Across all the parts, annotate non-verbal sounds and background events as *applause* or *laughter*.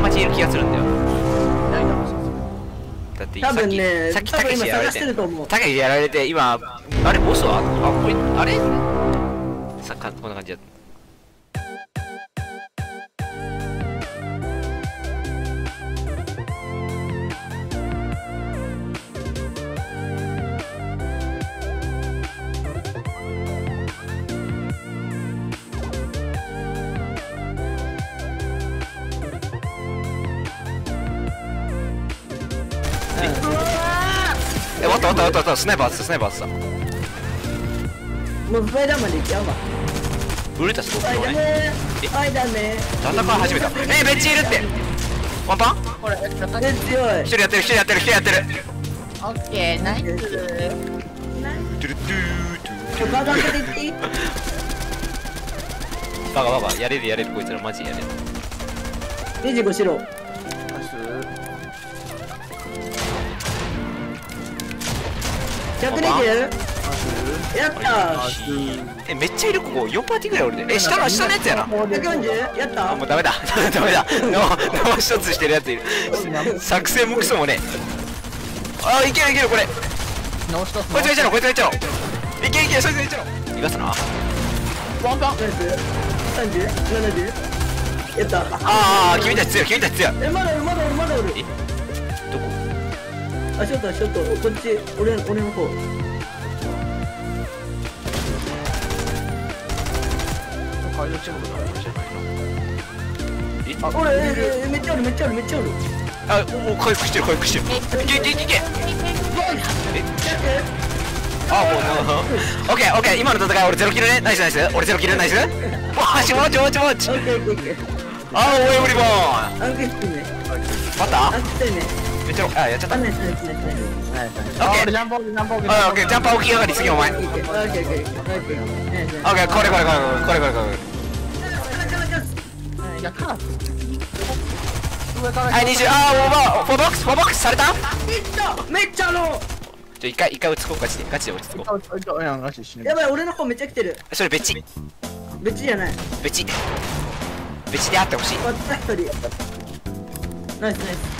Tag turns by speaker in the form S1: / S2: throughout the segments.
S1: マジいる気がするんだよ。
S2: ないかもしれ
S1: だって
S3: 多分ね
S1: さっきたけしやられ
S3: て
S1: たけしやられて今あれボスは？あこれあれ？さかこんな感じだえ待った待った待った待ったスナイパー当てたスナイパー当てた。
S3: もうスパイダーマンでいっちゃうわ。
S1: ブルータス
S3: スパイダーね。スパイダーね。
S1: 戦い始めた。えめっちゃいるって。ワンパン？
S2: これ
S3: 強い。
S1: 一人やってる一人やってる一人やってる。
S2: オッケーナイス。
S3: バカ開けていっていい？
S1: バカバカやれるやれるこいつらマジやれる。
S3: 25白120やった
S1: えめっちゃいるここ。4パーティーぐらいおるで。え下の下のやつやな。
S3: 140やった？
S1: あもうダメだ。*laughs* ダメだ。脳脳一つしてるやついる。*laughs* 作戦もクソもねあいけるいけるこれ。こいつがいっちゃろ。こいつがいっちゃろ。いけるいける。そいつがいっちゃろ。逃がすな。
S2: ワンパン
S3: ナイス。3070やった。
S1: ああ君たち強い君たち強い。
S3: えまだおるまだおるまだおるあショットショットこっち俺俺の方。あ俺ええめっちゃおるめっちゃおるめっちゃおる。
S1: あもう回復してる回復してる。いけいけいけいけえあもうオッケーオッケー今の戦い俺ゼロキルね。ナイスナイス。俺ゼロキルナイス。わしもちもちもちあーおいエブリボーン。また
S3: アンケー？スね
S1: めっちゃあやっちゃった。
S3: あナイスナイスナイスナイス
S2: あ俺ジャンプオールジャンプオー
S1: オッケー。ジャンパー起き上がりすぎお前。オッケ
S3: ーオッケーオッケー。オッ
S1: これこれこれこれこれこれはい20あーオーバーフォーボックスフォーボックスされた？
S3: めっちゃめっちゃあの。
S1: ちょ一回一回落ち着こうガチでガチで落ち着こ
S2: いや
S3: ばい俺の方めっちゃ来てる。
S1: うそれベチ
S3: 別じゃない。
S1: ベチベチであってほしい。
S3: ナイスナイス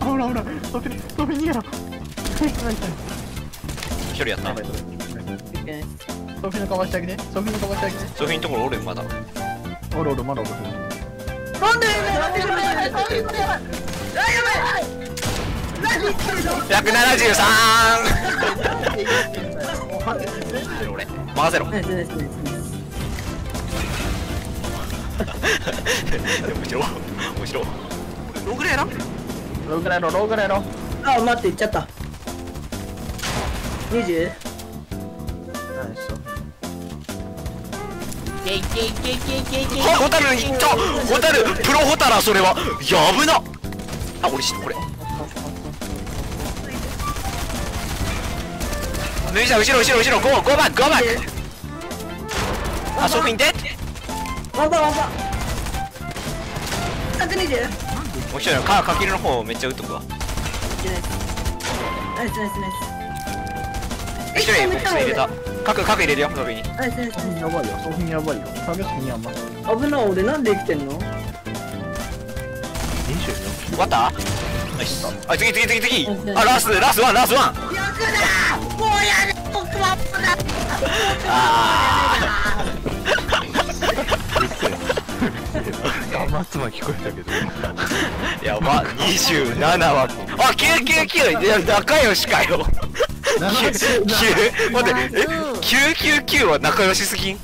S2: 飛び飛び逃げろ。
S1: 一人やった。
S2: ソフィーのかわしてあげて。ソフィーのかわしてあげて。
S1: ソフィーのところおるよまだ。
S2: おるおるまだ。おる
S3: なんでなんでなんで
S1: 173俺任せろ
S3: ナイスナイスナイスナイス
S1: 面白い面白んぐらいやな
S2: ローグライロローグライロ
S3: あ待って行っちゃった。20?
S1: ホタルいっホタルプロホタラそれは。やぶな。あ俺死ぬこれ。脱いだ後ろ後ろ後ろ。go go 番あそこに出
S3: ワンバワンバ120
S1: もう一人のかかきるの方めっちゃ打っとくわ。
S3: ナイスナイスナイス
S1: 一人入れた角角入れるよソフィに
S3: ナイスナイス
S2: ソフィーやばいよ。ソフィーやばいよ。ターゲットにやんま
S3: 危ない俺なんで生きてんの？
S1: 終わった？ナイス。あ次次次次。あラストラストワンラストワン。
S3: 役だもうやれ僕は
S1: あ
S4: 松は聞こえたけど。
S1: ー *laughs* やば27は。あ999いや仲良しかよ。9 9待ってえ999は仲良しすぎん？